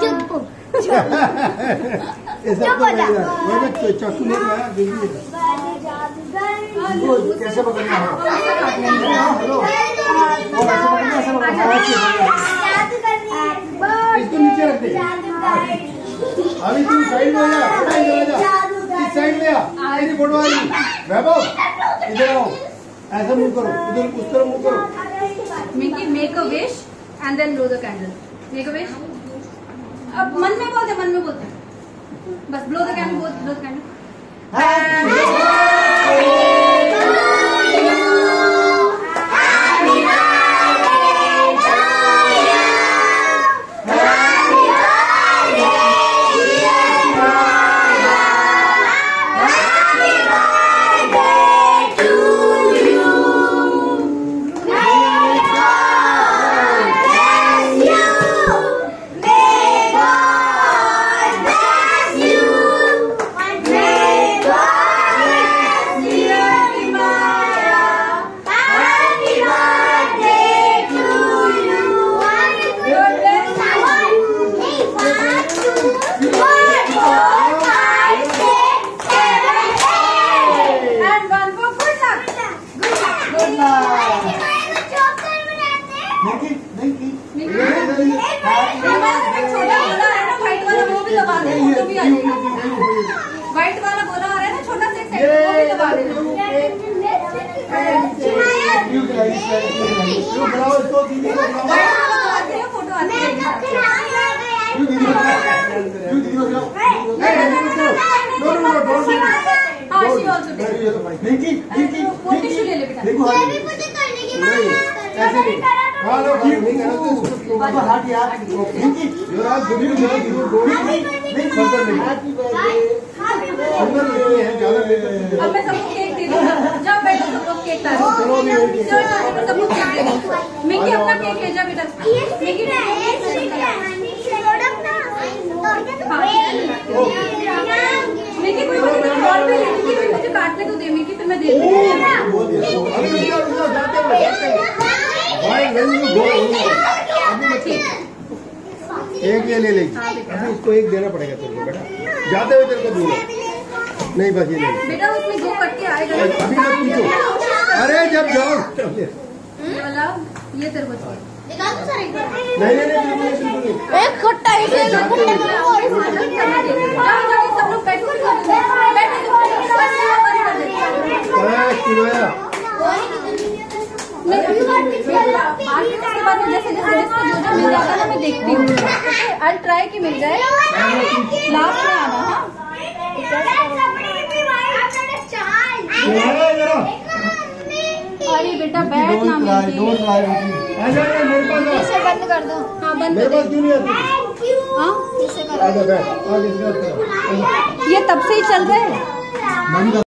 चुप तो नहीं है। मैं तो चाकू ले आया दीदी वो कैसे पकड़ना है? हेलो वो ऐसे पकड़ना ऐसे पकड़ना। इसको नीचे रख दे। अभी तू साइड में आ जा बेटा आ इस साइड में आ। तेरी फ़ोटो आ रही वैभव इधर आओ। ऐसा मुँह करो। उधर उस तरफ़ मुँह करो। Mickey make a wish and then blow the candle make wish अब मन में बोलते मन में बोलते बस blow the candle blow the candle नहीं की नहीं छोटा वाला है ना व्हाइट वाला वो भी दबा दे वो भी आ जाएगा व्हाइट वाला गोला आ रहा है। ना छोटा सा एक वो भी दबा दे फ़ोटो देखो ऐसे नहीं में हैं हैं। मिकी अपना केक ले जा बेटा मिकी मिकी कोई मुझे और भी ले मिकी मुझे काटने तो दे मिकी फिर मैं दे दूँगी बोल दिया अभी रुक जाओ रुक जाओ जाते हैं जाते हैं अभी मत एक ये ले लेगी अभी इसको एक देना पड़ेगा तेरे को बेटा जाते हुए तेरे को दूँगा नहीं बस ये ले ले बेटा उसमें दो कटके आएगा अभी मत पूछो अरे जब जाओ ये वाला ये तेरे को नहीं नहीं नहीं नहीं, नहीं एक खट्टा दे। जाओ जाओ सब लोग बैठो बैठो बस किलोया उसके बाद में जैसे जैसे जिसको जो जो मिल जाता है ना मैं देखती हूँ आई ट्राई की मिल जाए। लास्ट में आना हाँ। अरे बेटा बैठ ना इसे बंद कर दो। हाँ बंद कर हाँ? ये तब से ही चल रहा है।